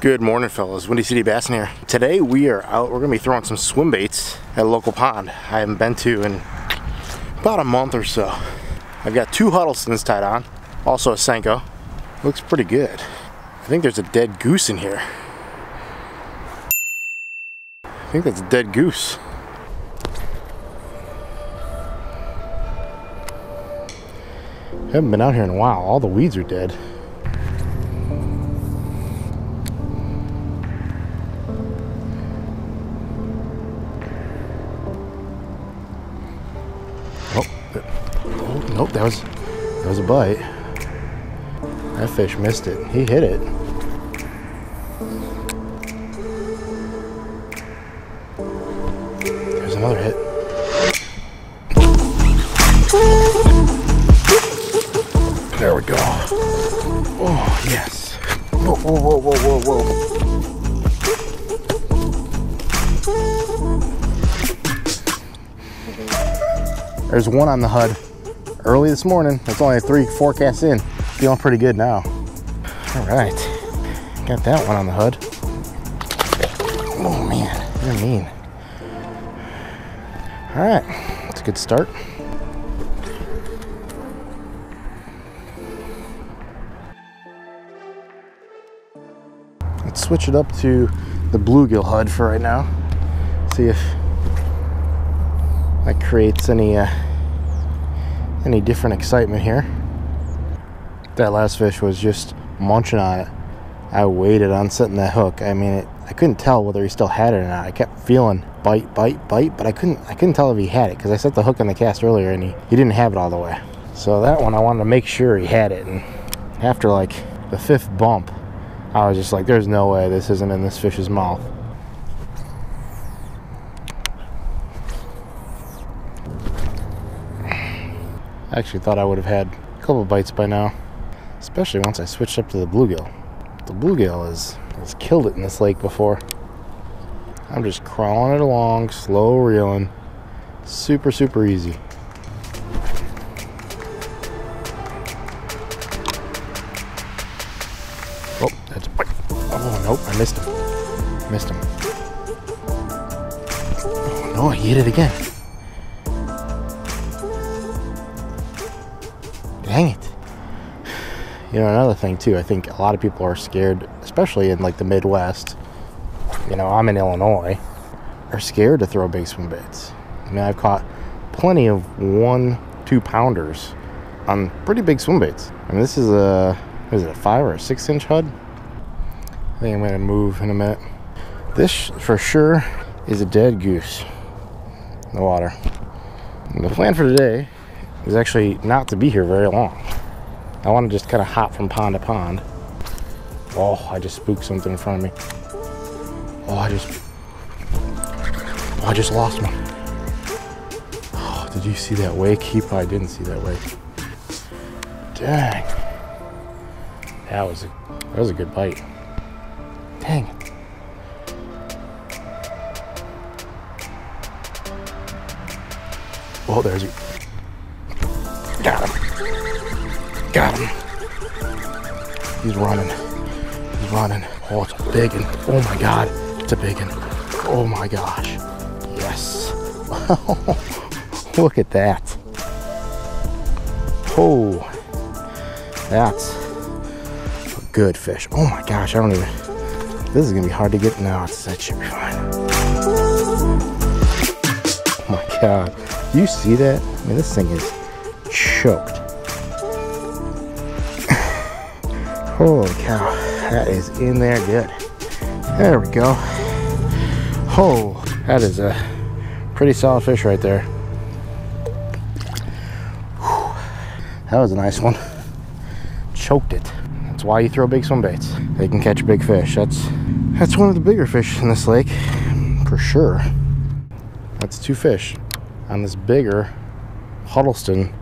Good morning, fellas. Windy City Bassin here. Today we are out. We're gonna be throwing some swim baits at a local pond I haven't been to in about a month or so. I've got two Huddlestons tied on, also a Senko. Looks pretty good. I think there's a dead goose in here. I think that's a dead goose. Haven't been out here in a while. All the weeds are dead. That was that was a bite. That fish missed it. He hit it. There's another hit. There we go. Oh, yes. Whoa, whoa, whoa, whoa, whoa, whoa. There's one on the Hudd early this morning. That's only three forecasts in. Feeling pretty good now. All right. Got that one on the Hudd. Oh man, you're mean. All right, that's a good start. Let's switch it up to the bluegill Hudd for right now. See if that creates any uh, any different excitement here. That last fish was just munching on it. I waited on setting that hook. I mean, it, I couldn't tell whether he still had it or not. I kept feeling bite, bite, bite, but I couldn't I couldn't tell if he had it because I set the hook on the cast earlier and he, he didn't have it all the way. So that one I wanted to make sure he had it. And after like the fifth bump, I was just like, there's no way this isn't in this fish's mouth. I actually thought I would have had a couple bites by now, especially once I switched up to the bluegill. The bluegill has, has killed it in this lake before. I'm just crawling it along, slow reeling, super, super easy. Oh, that's a bite. Oh, nope, I missed him. Missed him. Oh, no, he hit it again. Dang it. You know, another thing too, I think a lot of people are scared, especially in like the Midwest. You know, I'm in Illinois, are scared to throw big swim baits. I mean, I've caught plenty of one, two pounders on pretty big swim baits. I mean, this is a, is it, a five or a six inch Hudd? I think I'm gonna move in a minute. This for sure is a dead goose in the water. And the plan for today is actually not to be here very long. I want to just kind of hop from pond to pond. Oh, I just spooked something in front of me. Oh, I just, oh, I just lost one. Oh, did you see that wake? He probably didn't see that wake. Dang. That was a, that was a good bite. Dang it. Oh, there's a, Got him. He's running. He's running. Oh, it's a big one. Oh my god. It's a big one. Oh my gosh. Yes. Look at that. Oh. That's a good fish. Oh my gosh. I don't even. This is going to be hard to get. No, it's, that should be fine. Oh my god. You see that? I mean, this thing is choked. Holy cow, that is in there good. There we go. Oh, that is a pretty solid fish right there. Whew. That was a nice one. Choked it. That's why you throw big swim baits. They can catch big fish. That's that's one of the bigger fish in this lake, for sure. That's two fish on this bigger Huddleston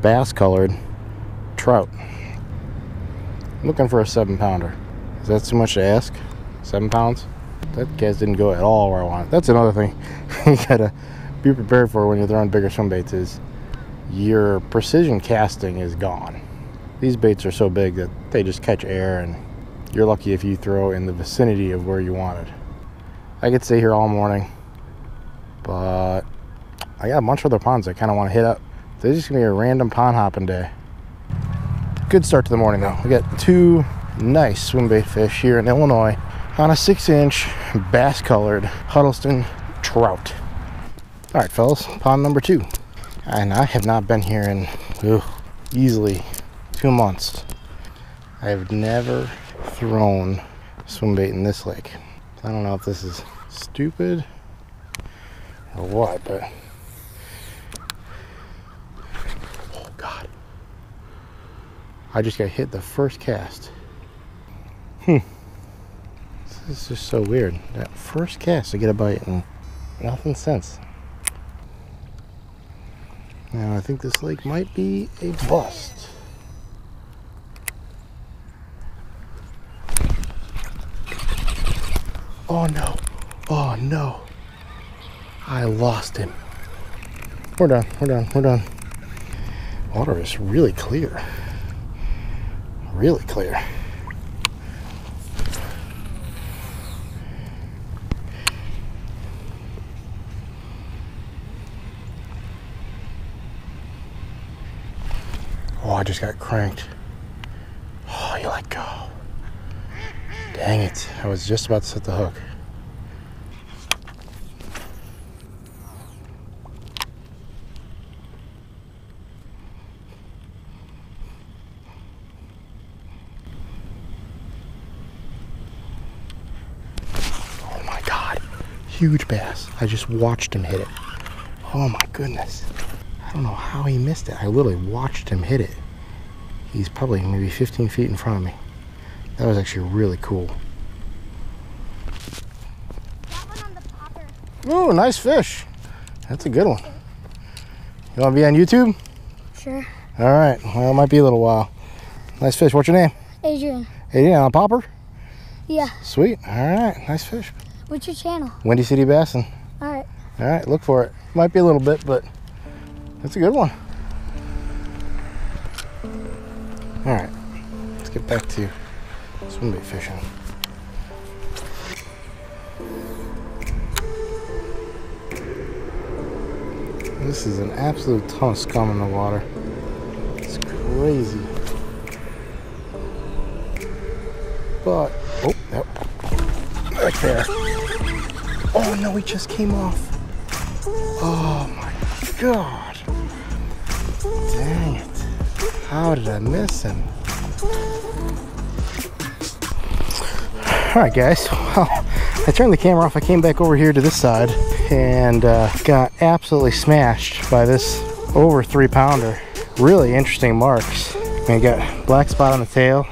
bass colored trout. Looking for a seven pounder. Is that too much to ask? Seven pounds? That cast didn't go at all where I wanted. That's another thing you gotta be prepared for when you're throwing bigger swim baits is your precision casting is gone. These baits are so big that they just catch air and you're lucky if you throw in the vicinity of where you wanted. I could stay here all morning, but I got a bunch of other ponds I kind of want to hit up. This is gonna be a random pond hopping day. Good start to the morning though. We got two nice swim bait fish here in Illinois on a six inch bass colored Huddleston trout. All right, fellas, pond number two. And I have not been here in ugh, easily two months. I have never thrown swim bait in this lake. I don't know if this is stupid or what, but oh god. I just got hit the first cast. Hmm. This is just so weird. That first cast I get a bite and nothing since. Now I think this lake might be a bust. Oh no. Oh no. I lost him. We're done. We're done. We're done. Water is really clear. Really clear. Oh, I just got cranked. Oh, you let go. Dang it. I was just about to set the hook. Oh my god. Huge bass. I just watched him hit it. Oh my goodness. I don't know how he missed it. I literally watched him hit it. He's probably maybe 15 feet in front of me. That was actually really cool. That one on the popper. Ooh, nice fish. That's a good one. You want to be on YouTube? Sure. All right. Well, it might be a little while. Nice fish. What's your name? Adrian. Adrian on a popper? Yeah. Sweet. All right. Nice fish. What's your channel? Windy City Bassin. All right. All right. Look for it. Might be a little bit, but that's a good one. All right. Let's get back to swim bait fishing. This is an absolute ton of scum in the water. It's crazy. But. Right there. Oh no, he just came off. Oh my god. Dang it. How did I miss him? Alright guys, well, I turned the camera off. I came back over here to this side and uh, got absolutely smashed by this over three pounder. Really interesting marks. I mean, got black spot on the tail,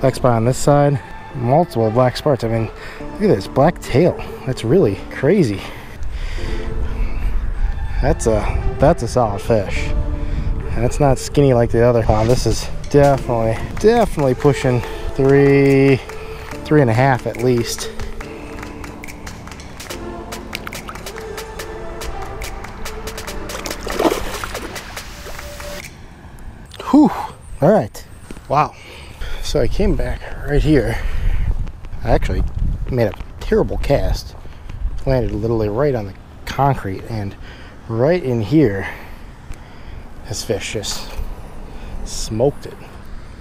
black spot on this side, multiple black spots. I mean, look at this black tail. That's really crazy. That's a that's a solid fish. And it's not skinny like the other one. This is definitely definitely pushing three three and a half at least. Whew. All right. Wow. So I came back right here. I actually made a terrible cast. Landed literally right on the concrete and right in here this fish just smoked it.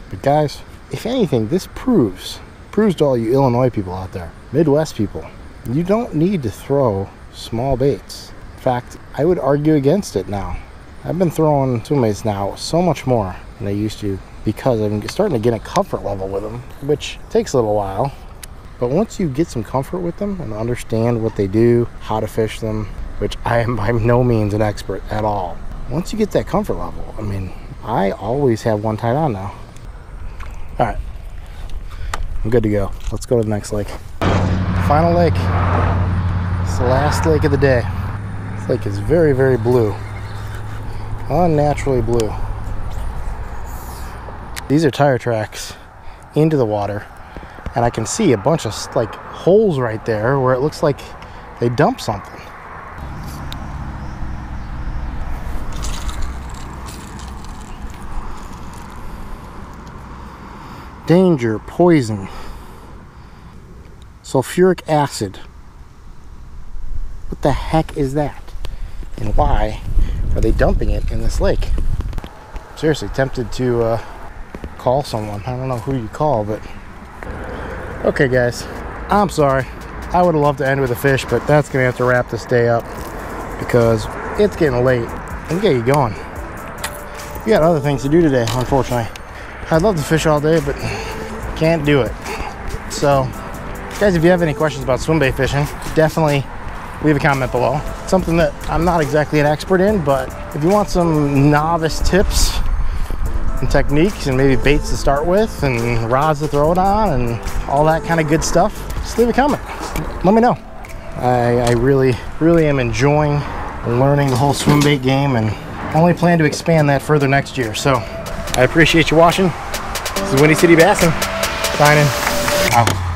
But guys, if anything, this proves proves to all you Illinois people out there, Midwest people, you don't need to throw small baits. In fact, I would argue against it now. I've been throwing swim baits now so much more than I used to because I'm starting to get a comfort level with them, which takes a little while. But once you get some comfort with them and understand what they do, how to fish them, which I am by no means an expert at all. Once you get that comfort level, I mean, I always have one tied on now. All right, I'm good to go. Let's go to the next lake. Final lake. It's the last lake of the day. This lake is very, very blue. Unnaturally blue. These are tire tracks into the water. And I can see a bunch of like holes right there where it looks like they dumped something. Danger, poison. sulfuric acid. What the heck is that? And why are they dumping it in this lake? Seriously, tempted to uh, call someone. I don't know who you call, but. Okay, guys. I'm sorry. I would have loved to end with a fish, but that's going to have to wrap this day up because it's getting late. And get you going. We got other things to do today, unfortunately. I'd love to fish all day, but can't do it. So, guys, if you have any questions about swim bait fishing, definitely leave a comment below. Something that I'm not exactly an expert in, but if you want some novice tips and techniques and maybe baits to start with and rods to throw it on and all that kind of good stuff, just leave a comment. Let me know. I, I really, really am enjoying learning the whole swim bait game and only plan to expand that further next year. So I appreciate you watching. This is Windy City Bassin signing out.